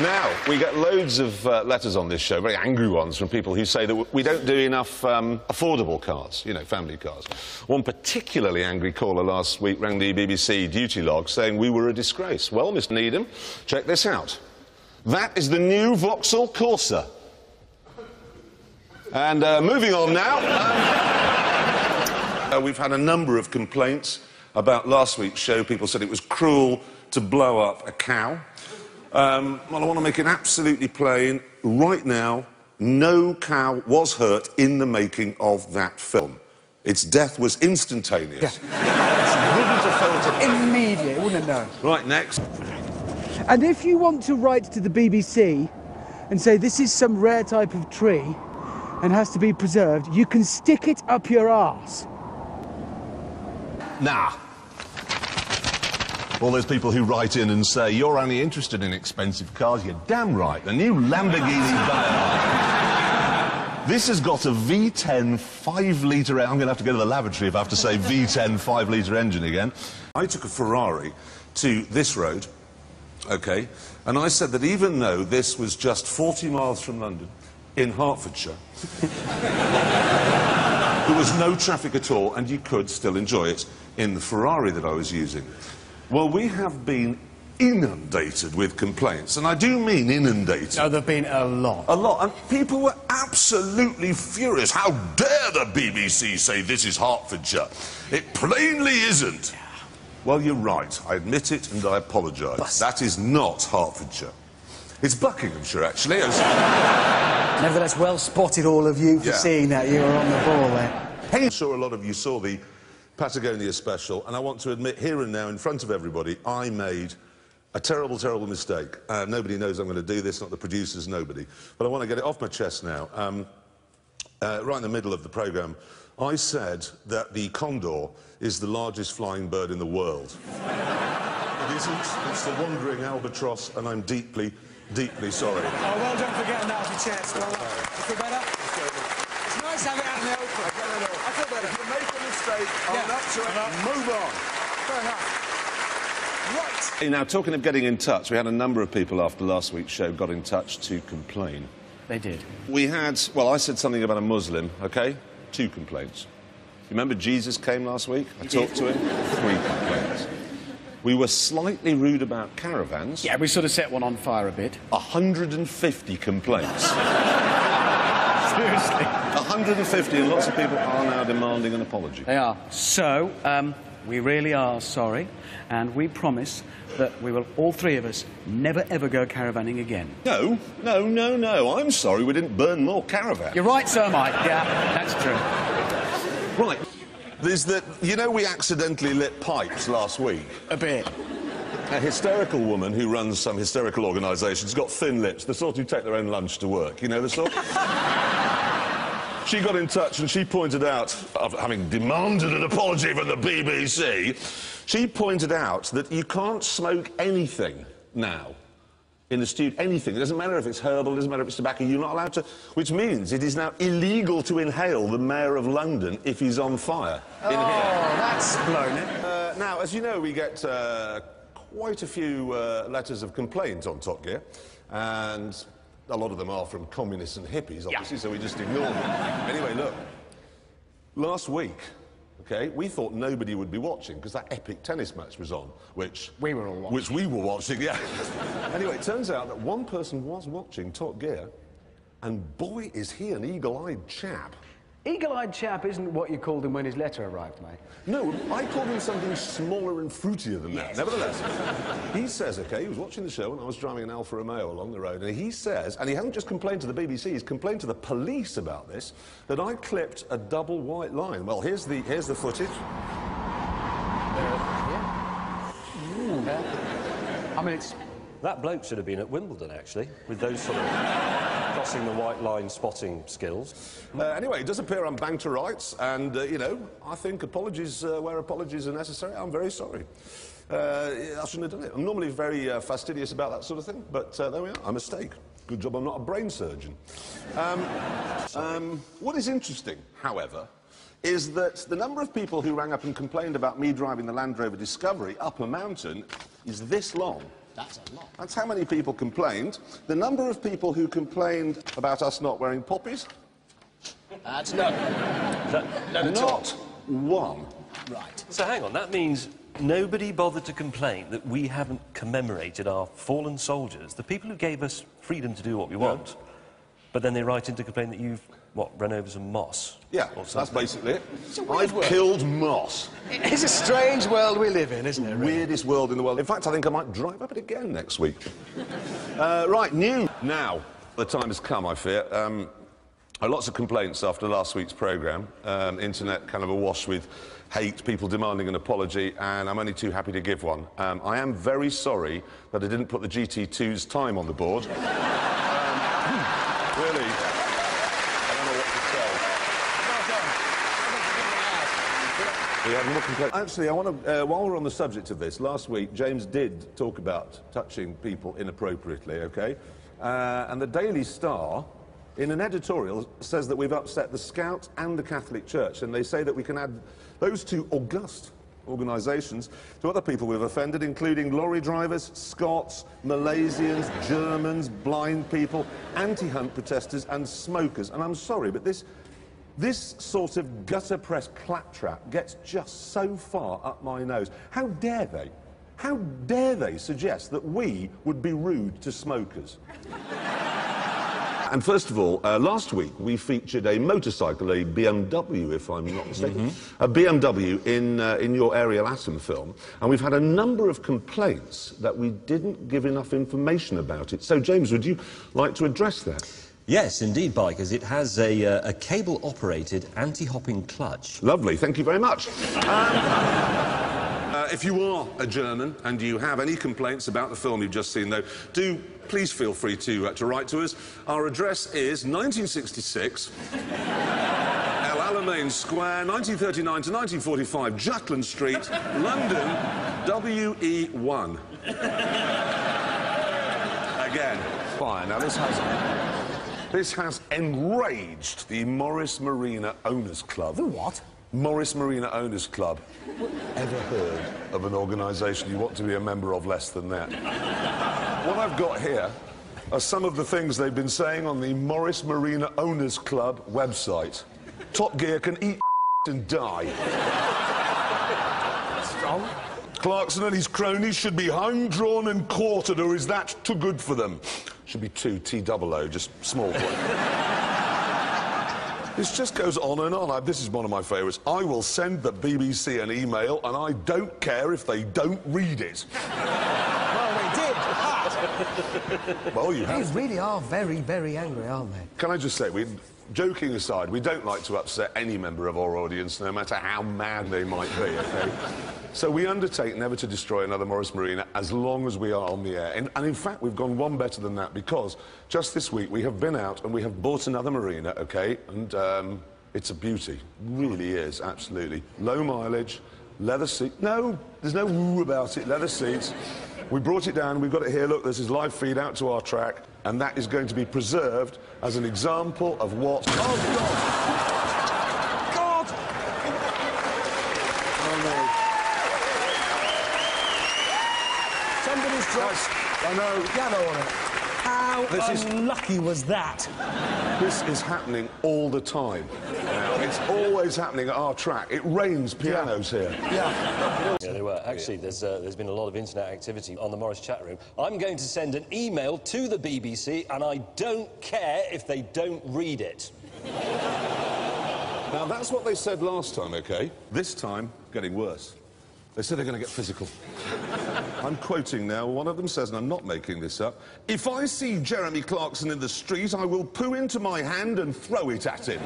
Now, we get loads of uh, letters on this show, very angry ones, from people who say that we don't do enough um, affordable cars, you know, family cars. One particularly angry caller last week rang the BBC duty log saying we were a disgrace. Well, Mr Needham, check this out. That is the new Vauxhall Corsa. And uh, moving on now. um, uh, we've had a number of complaints about last week's show. People said it was cruel to blow up a cow. Um, well, I want to make it absolutely plain. Right now, no cow was hurt in the making of that film. Its death was instantaneous. Wouldn't have felt it. Immediate, wouldn't have known. Right, next. And if you want to write to the BBC and say this is some rare type of tree and has to be preserved, you can stick it up your arse. Nah. All those people who write in and say, you're only interested in expensive cars, you're damn right. The new Lamborghini Dial. This has got a V10 5 litre. I'm going to have to go to the lavatory if I have to say V10 5 litre engine again. I took a Ferrari to this road, okay, and I said that even though this was just 40 miles from London, in Hertfordshire, there was no traffic at all, and you could still enjoy it in the Ferrari that I was using. Well, we have been inundated with complaints, and I do mean inundated. No, there've been a lot. A lot, and people were absolutely furious. How dare the BBC say this is Hertfordshire? It plainly isn't. Well, you're right. I admit it and I apologise. That is not Hertfordshire. It's Buckinghamshire, actually. Nevertheless, well spotted, all of you, for Yeah. seeing that. You were on the ball there. I'm sure a lot of you saw the Patagonia special, and I want to admit here and now, in front of everybody, I made a terrible, terrible mistake. Uh, nobody knows I'm going to do this, not the producers, nobody. But I want to get it off my chest now. Um, uh, right in the middle of the programme, I said that the condor is the largest flying bird in the world. it isn't. It's the wandering albatross, and I'm deeply, deeply sorry. Oh, well done for getting that off your chest. Well done. You feel better? It's nice to have it out in the open. I feel better. If you make a mistake, Yeah. Own up move on. Fair enough. Right. Now, talking of getting in touch, we had a number of people after last week's show got in touch to complain. They did. We had, well, I said something about a Muslim, okay? Two complaints. You remember Jesus came last week? I talked to him. Three complaints. We were slightly rude about caravans. Yeah, we sort of set one on fire a bit. 150 complaints. Seriously. 150, and lots of people are now demanding an apology. They are. So, um, we really are sorry, and we promise that we will, all three of us, never ever go caravanning again. No, no, no, no. I'm sorry we didn't burn more caravans. You're right, so am I. Yeah, that's true. Right. There's that, you know, we accidentally lit pipes last week. A bit. A hysterical woman who runs some hysterical organisation has got thin lips, the sort who take their own lunch to work. You know the sort? she got in touch and she pointed out, having demanded an apology from the BBC, she pointed out that you can't smoke anything now in the studio. Anything. It doesn't matter if it's herbal, it doesn't matter if it's tobacco, you're not allowed to. Which means it is now illegal to inhale the Mayor of London if he's on fire in here. Oh, that's blown it. Uh, now, as you know, we get uh, quite a few uh, letters of complaint on Top Gear, and a lot of them are from communists and hippies, obviously, so we just ignore them. Anyway, look, last week, okay, we thought nobody would be watching because that epic tennis match was on, which We were all watching. which we were watching, yeah. anyway, it turns out that one person was watching Top Gear, and boy, is he an eagle-eyed chap. Eagle-eyed chap isn't what you called him when his letter arrived, mate. No, I called him something smaller and fruitier than that. Nevertheless, he says, okay, he was watching the show and I was driving an Alfa Romeo along the road, and he says, and he hasn't just complained to the BBC, he's complained to the police about this, that I clipped a double white line. Well, here's the, here's the footage. I mean, it's That bloke should have been at Wimbledon, actually, with those sort of the white line spotting skills. Uh, anyway, it does appear I'm bang to rights, and, uh, you know, I think apologies uh, where apologies are necessary. I'm very sorry. Uh, I shouldn't have done it. I'm normally very uh, fastidious about that sort of thing, but uh, there we are, a mistake. Good job I'm not a brain surgeon. Um, um, what is interesting, however, is that the number of people who rang up and complained about me driving the Land Rover Discovery up a mountain is this long. That's a lot. That's how many people complained. The number of people who complained about us not wearing poppies, That's no. None at all. not one. Right. So hang on, that means nobody bothered to complain that we haven't commemorated our fallen soldiers, the people who gave us freedom to do what we want. But then they write in to complain that you've, what, run over some moss? Yeah, Or that's basically it. a weird I've world. killed moss. It's a strange world we live in, isn't it? really? Weirdest world in the world. In fact, I think I might drive up it again next week. uh, right, new. Now, the time has come, I fear. Um, lots of complaints after last week's programme. Um, internet kind of awash with hate, people demanding an apology, and I'm only too happy to give one. Um, I am very sorry that I didn't put the GT2's time on the board. um, really, I don't know what to say. We have more. Actually, I want to, uh, while we're on the subject of this, last week James did talk about touching people inappropriately, okay? Uh, and the Daily Star, in an editorial, says that we've upset the Scouts and the Catholic Church, and they say that we can add those two august organisations to other people we've offended, including lorry drivers, Scots, Malaysians, Germans, blind people, anti-hunt protesters, and smokers. And I'm sorry, but this this sort of gutter press claptrap gets just so far up my nose. How dare they? How dare they suggest that we would be rude to smokers? And first of all, uh, last week we featured a motorcycle, a BMW, if I'm not mistaken, a BMW in, uh, in your Ariel Atom film, and we've had a number of complaints that we didn't give enough information about it. So, James, would you like to address that? Yes, indeed, bikers. It has a, uh, a cable-operated anti-hopping clutch. Lovely, thank you very much. Uh, if you are a German and you have any complaints about the film you've just seen, though, do please feel free to, uh, to write to us. Our address is 1966, El Alamein Square, 1939 to 1945, Jutland Street, London, WE1. Again. Fine, now this has... This has enraged the Morris Marina Owners Club. The what? Morris Marina Owners Club. Ever heard of an organisation you want to be a member of less than that? what I've got here are some of the things they've been saying on the Morris Marina Owners Club website. Top Gear can eat and die. Strong. Clarkson and his cronies should be hung, drawn and quartered, or is that too good for them? Should be two T-double-O, just small point. This just goes on and on. I, this is one of my favourites. I will send the BBC an email, and I don't care if they don't read it. Well, we did. Well, you They have. really are very, very angry, aren't they? Can I just say, we, joking aside, we don't like to upset any member of our audience, no matter how mad they might be, okay? so we undertake never to destroy another Morris Marina as long as we are on the air. And, and in fact, we've gone one better than that because just this week we have been out and we have bought another Marina, okay? And um, it's a beauty. Really is, absolutely. Low mileage, leather seat. No, there's no woo about it, leather seats. We brought it down, we've got it here. Look, this is live feed out to our track, and that is going to be preserved as an example of what. Oh, God! God! Somebody's dropped I know. piano on it. How This is- unlucky was that? This is happening all the time. Now, it's always happening at our track. It rains pianos here. Yeah. Yeah, they were. Actually, there's, uh, there's been a lot of internet activity on the Morris chat room. I'm going to send an email to the BBC, and I don't care if they don't read it. Now, that's what they said last time, okay? This time, getting worse. They said they're going to get physical. I'm quoting now. One of them says, and I'm not making this up, if I see Jeremy Clarkson in the street, I will poo into my hand and throw it at him.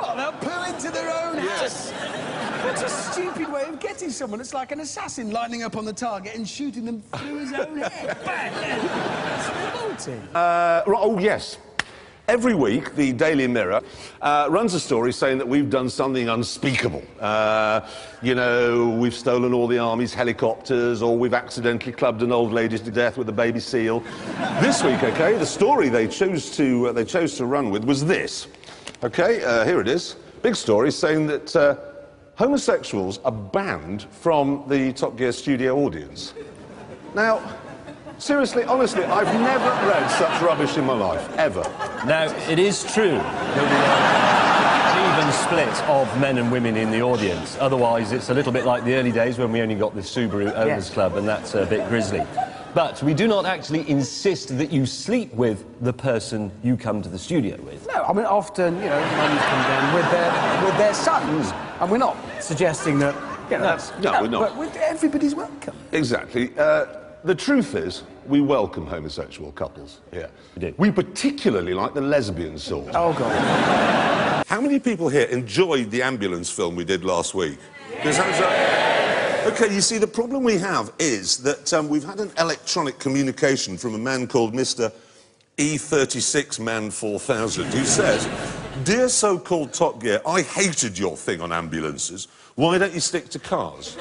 Well, they'll poo into their own Yes. house. It's a stupid way of getting someone. It's like an assassin lining up on the target and shooting them through his own head. Bang! It's revolting. Uh, right, oh, yes. Every week, the Daily Mirror uh, runs a story saying that we've done something unspeakable. Uh, you know, we've stolen all the army's helicopters, or we've accidentally clubbed an old lady to death with a baby seal. this week, okay, the story they chose to uh, they chose to run with was this. Okay, uh, here it is. Big story saying that uh, homosexuals are banned from the Top Gear studio audience. Now, seriously, honestly, I've never read such rubbish in my life, ever. Now, it is true that we are an even split of men and women in the audience. Otherwise, it's a little bit like the early days when we only got the Subaru Owners Yes. Club, and that's a bit grisly. But we do not actually insist that you sleep with the person you come to the studio with. No, I mean, often, you know, mums come down with their, with their sons. And we're not suggesting that, you know, that's... No, we're not. But everybody's welcome. Exactly. Uh, the truth is, we welcome homosexual couples here. We do. We particularly like the lesbian sort. Oh, God. How many people here enjoyed the ambulance film we did last week? Because hands. Okay, you see, the problem we have is that um, we've had an electronic communication from a man called Mr. E36 Man 4000 who says, Dear so called Top Gear, I hated your thing on ambulances. Why don't you stick to cars?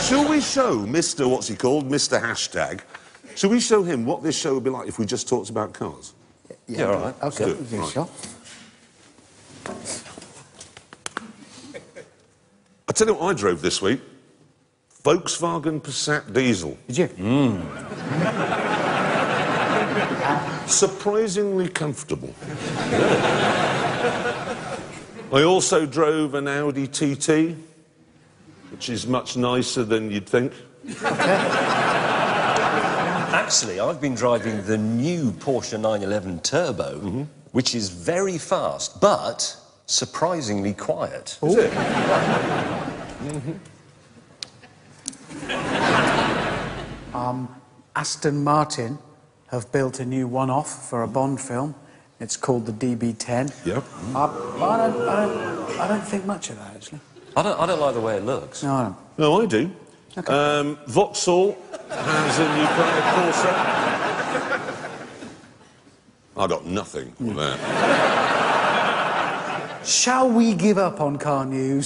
Shall we show Mr. What's he called? Mr. Hashtag. Shall we show him what this show would be like if we just talked about cars? Yeah, yeah all right. Okay, Good, we'll give it a right. shot. I tell you what I drove this week. Volkswagen Passat diesel. Did you? Hmm. Surprisingly comfortable. I also drove an Audi TT, which is much nicer than you'd think. Actually, I've been driving the new Porsche 911 Turbo, which is very fast, but surprisingly quiet. Is it? Mm-hmm. Um, Aston Martin have built a new one-off for a Bond film. It's called the DB10. Yep. I, I, don't, I, don't, I don't think much of that, actually. I don't, I don't like the way it looks. No, I don't. No, I do. Um, Vauxhall has a new Corsa. I got nothing on that. Shall we give up on car news